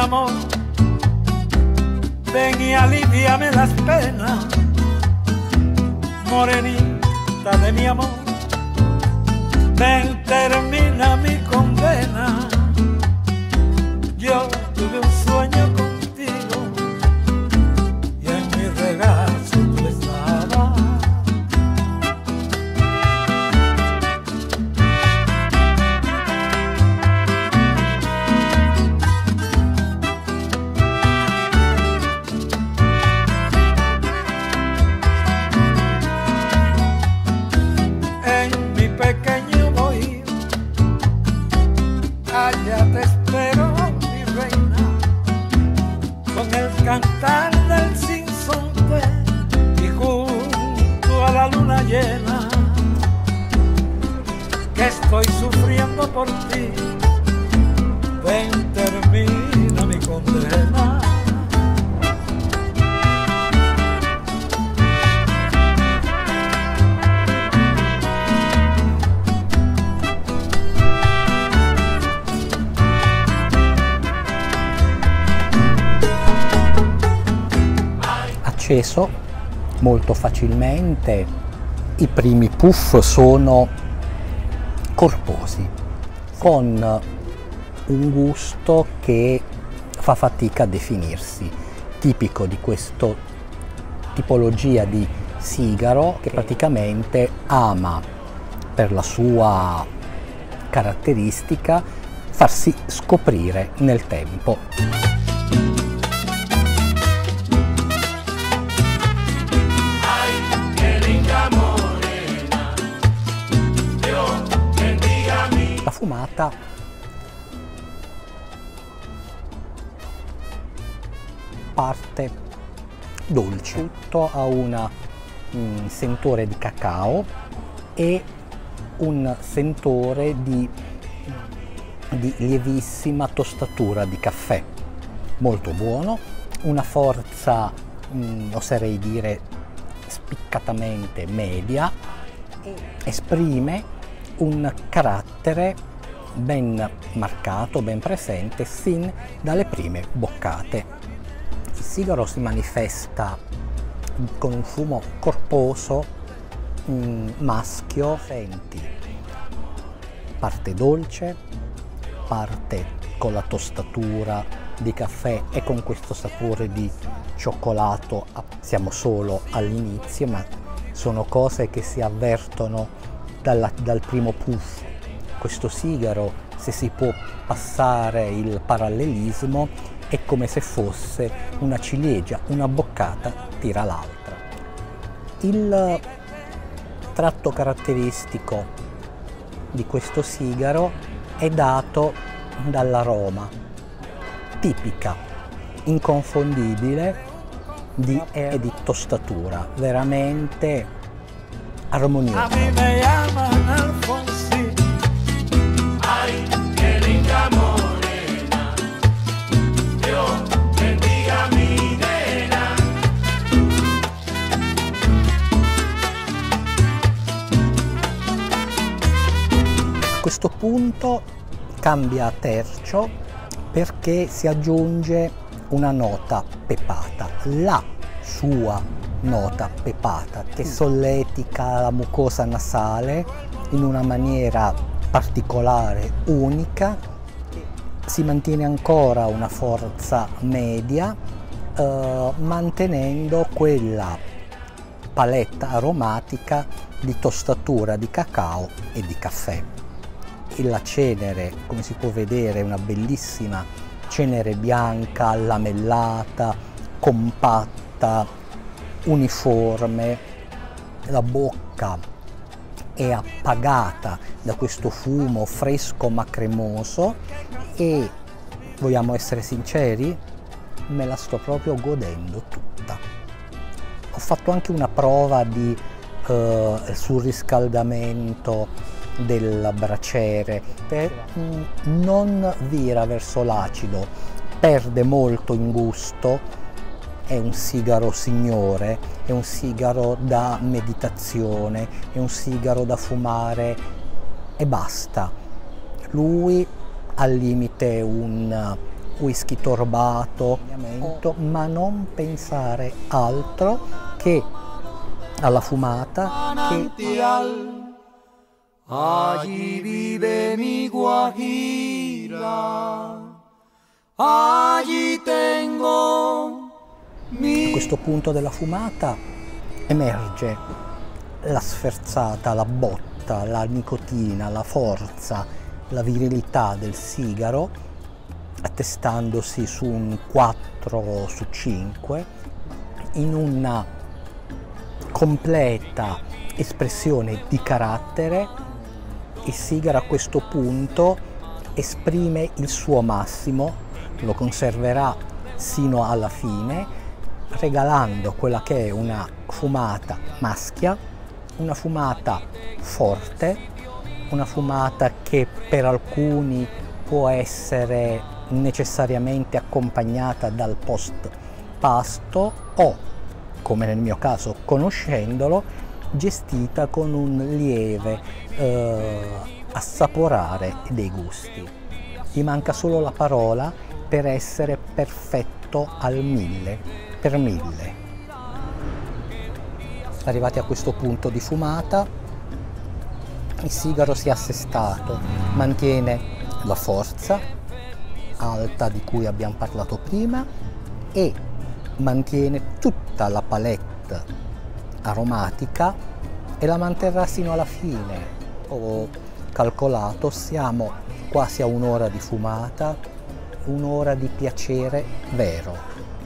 amor, ven y aliviame las penas, morenita de mi amor, ven termina mi condena. Cantar del sinsonte y junto a la luna llena, que estoy sufriendo por ti. Acceso molto facilmente, i primi puff sono corposi, con un gusto che fa fatica a definirsi, tipico di questa tipologia di sigaro che praticamente ama per la sua caratteristica farsi scoprire nel tempo. La fumata. Parte. Dolce, tutto ha un mm, sentore di cacao e un sentore di, di lievissima tostatura di caffè, molto buono, una forza, mm, oserei dire, spiccatamente media, esprime un carattere ben marcato, ben presente sin dalle prime boccate. Il sigaro si manifesta con un fumo corposo, mm, maschio, senti, parte dolce, parte con la tostatura di caffè e con questo sapore di cioccolato. Siamo solo all'inizio, ma sono cose che si avvertono dalla- dal primo puff. Questo sigaro, se si può passare il parallelismo, è come se fosse una ciliegia, una boccata tira l'altra. Il tratto caratteristico di questo sigaro è dato dall'aroma tipica, inconfondibile di, e di tostatura, veramente armoniosa. Questo punto cambia tercio perché si aggiunge una nota pepata, la sua nota pepata che solletica la mucosa nasale in una maniera particolare, unica, si mantiene ancora una forza media eh, mantenendo quella paletta aromatica di tostatura di cacao e di caffè. La cenere, come si può vedere, è una bellissima cenere bianca, lamellata, compatta, uniforme. La bocca è appagata da questo fumo fresco ma cremoso e vogliamo essere sinceri, me la sto proprio godendo tutta. Ho fatto anche una prova di eh, surriscaldamento del braciere, per, non vira verso l'acido, perde molto in gusto, è un sigaro signore, è un sigaro da meditazione, è un sigaro da fumare e basta. Lui al limite un whisky torbato, ma non pensare altro che alla fumata che. Allí vive mi Guajira, allí tengo a mi questo punto della fumata emerge la sferzata, la botta, la nicotina, la forza, la virilità del sigaro, attestandosi su un 4 su 5 in una completa espressione di carattere. Il sigaro a questo punto esprime il suo massimo, lo conserverà sino alla fine, regalando quella che è una fumata maschia, una fumata forte, una fumata che per alcuni può essere necessariamente accompagnata dal post pasto o, come nel mio caso conoscendolo, gestita con un lieve eh, assaporare dei gusti. Gli manca solo la parola per essere perfetto al mille, per mille. Arrivati a questo punto di fumata, il sigaro si è assestato, mantiene la forza alta di cui abbiamo parlato prima e mantiene tutta la palette aromatica e la manterrà sino alla fine. Ho calcolato, siamo quasi a un'ora di fumata, un'ora di piacere vero.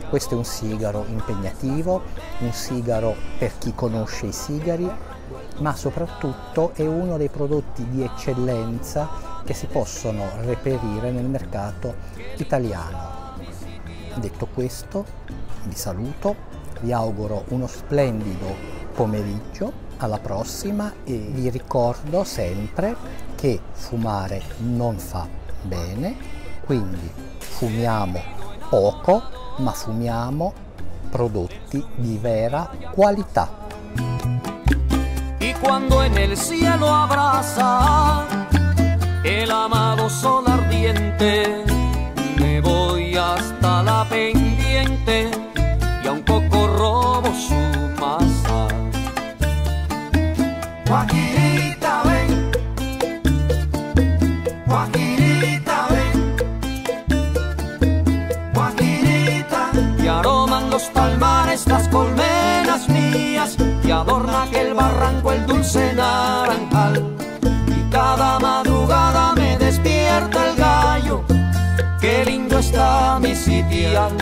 Questo è un sigaro impegnativo, un sigaro per chi conosce i sigari, ma soprattutto è uno dei prodotti di eccellenza che si possono reperire nel mercato italiano. Detto questo, vi saluto, vi auguro uno splendido pomeriggio, alla prossima e vi ricordo sempre che fumare non fa bene, quindi fumiamo poco, ma fumiamo prodotti di vera qualità. Y cuando en el cielo abraza el amado sol ardiente, me voy hasta la pendiente Guajirita, ven. Guajirita, ven. Guajirita. Y aroman los palmares las colmenas mías. Y adorna aquel barranco el dulce naranjal. Y cada madrugada me despierta el gallo. Qué lindo está mi sitial.